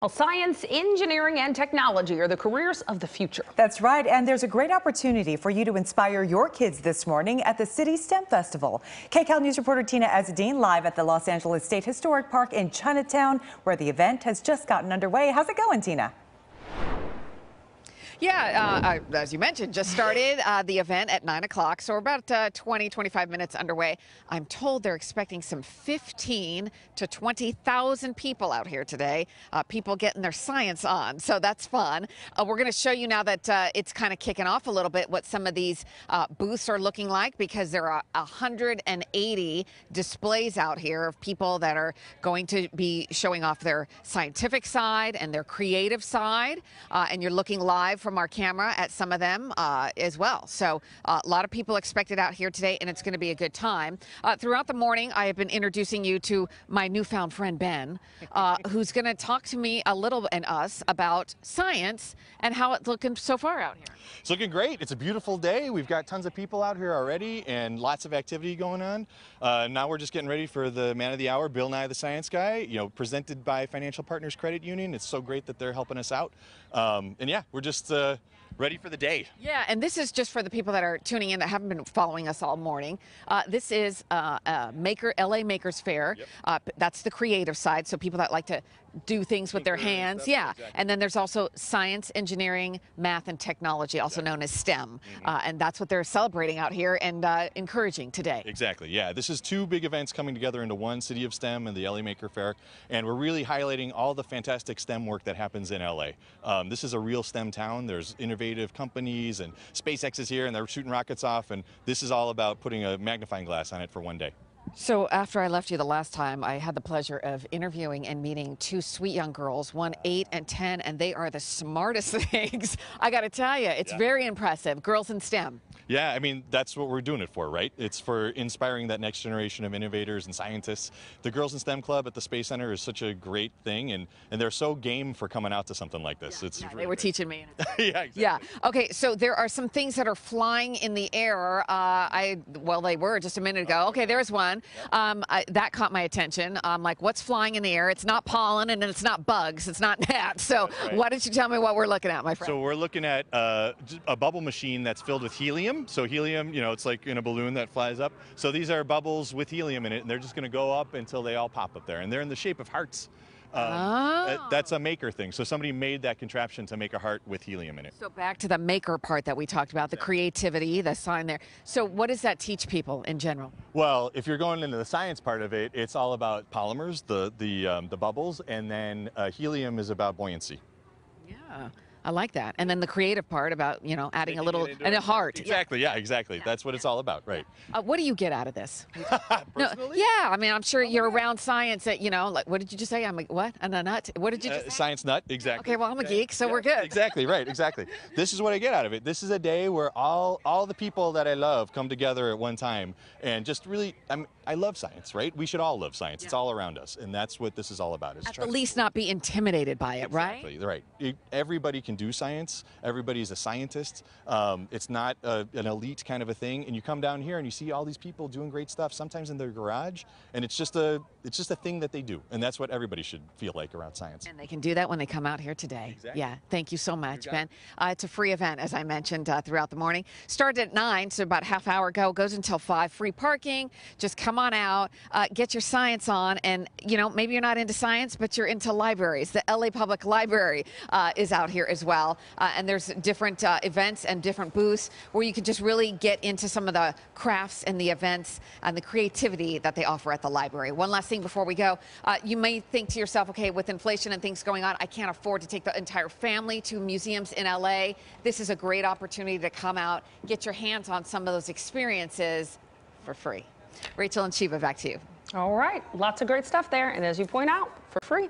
Well, science, engineering, and technology are the careers of the future. That's right, and there's a great opportunity for you to inspire your kids this morning at the City STEM Festival. KCAL News reporter Tena Ezzeddine live at the Los Angeles State Historic Park in Chinatown, where the event has just gotten underway. How's it going, Tena? Yeah, uh, uh, as you mentioned, just started uh, the event at 9 o'clock, so we're about uh, 20, 25 minutes underway. I'm told they're expecting some 15 to 20,000 people out here today, uh, people getting their science on, so that's fun. Uh, we're going to show you now that it's kind of kicking off a little bit what some of these booths are looking like because there are 180 displays out here of people that are going to be showing off their scientific side and their creative side, and you're looking live from our camera at some of them uh, as well. So uh, a lot of people expected out here today, and it's going to be a good time. Uh, throughout the morning, I have been introducing you to my newfound friend Ben, uh, who's going to talk to me a little and us about science and how it's looking so far out here. It's looking great. It's a beautiful day. We've got tons of people out here already and lots of activity going on. Uh, now we're just getting ready for the man of the hour, Bill Nye the Science Guy, you know, presented by Financial Partners Credit Union. It's so great that they're helping us out. Um, and yeah, we're just uh, ready for the day. Yeah, and this is just for the people that are tuning in that haven't been following us all morning. Uh, this is uh, uh, Maker LA Makers Faire. Yep. Uh, that's the creative side, so people that like to do things with their hands. Yeah, exactly. and then there's also science, engineering, math, and technology, also exactly. known as STEM, mm -hmm. and that's what they're celebrating out here and uh, encouraging today. Exactly. Yeah, this is two big events coming together into one: City of STEM and the LA Maker Faire, and we're really highlighting all the fantastic STEM work that happens in LA. Um, this is a real STEM town. There's innovative innovative companies, and SpaceX is here, and they're shooting rockets off, and this is all about putting a magnifying glass on it for one day. So after I left you the last time, I had the pleasure of interviewing and meeting two sweet young girls, one eight and 10, and they are the smartest things. I got to tell you, it's yeah. very impressive. Girls in STEM. Yeah, I mean, that's what we're doing it for, right? It's for inspiring that next generation of innovators and scientists. The Girls in STEM Club at the Space Center is such a great thing, and, and they're so game for coming out to something like this. Yeah, it's yeah, really they were great. teaching me. yeah, exactly. Yeah. Okay, so there are some things that are flying in the air. Uh, I Well, they were just a minute ago. Okay, there's one. Um, I, that caught my attention. I'm like, what's flying in the air? It's not pollen, and it's not bugs. It's not gnats. So right. why don't you tell me what we're looking at, my friend? So we're looking at uh, a bubble machine that's filled with helium so helium, you know, it's like in a balloon that flies up. So these are bubbles with helium in it, and they're just going to go up until they all pop up there. And they're in the shape of hearts. Um, oh. That's a maker thing. So somebody made that contraption to make a heart with helium in it. So back to the maker part that we talked about, the creativity, the sign there. So what does that teach people in general? Well, if you're going into the science part of it, it's all about polymers, the the um, the bubbles, and then uh, helium is about buoyancy. Yeah. I like that. And then the creative part about, you know, adding Making a little, and a heart. Exactly, yeah, yeah exactly. Yeah. That's what it's all about, right. Uh, what do you get out of this? no, yeah, I mean, I'm sure oh, you're around science that, you know, like, what did you just say? I'm like, what? And a nut? What did you just uh, Science nut, exactly. Okay, well, I'm a geek, so we're good. Exactly, right, exactly. this is what I get out of it. This is a day where all, all the people that I love come together at one time and just really, I'm, I love science, right? We should all love science. It's all around us, and that's what this is all about. Is At least not be intimidated by it, right? exactly, right? Right. Everybody can do science Everybody's a scientist. Um, it's not a, an elite kind of a thing. And you come down here and you see all these people doing great stuff, sometimes in their garage, and it's just a it's just a thing that they do. And that's what everybody should feel like around science. And they can do that when they come out here today. Exactly. Yeah. Thank you so much, Ben. Uh, it's a free event, as I mentioned uh, throughout the morning. Started at nine, so about half hour ago. Goes until five. Free parking. Just come on out, uh, get your science on, and you know maybe you're not into science, but you're into libraries. The LA Public Library uh, is out here as well, uh, and there's different uh, events and different booths where you can just really get into some of the crafts and the events and the creativity that they offer at the library. One last thing before we go. Uh, you may think to yourself, okay, with inflation and things going on, I can't afford to take the entire family to museums in LA. This is a great opportunity to come out, get your hands on some of those experiences for free. Rachel and Shiva, back to you. All right, lots of great stuff there. And as you point out, for free.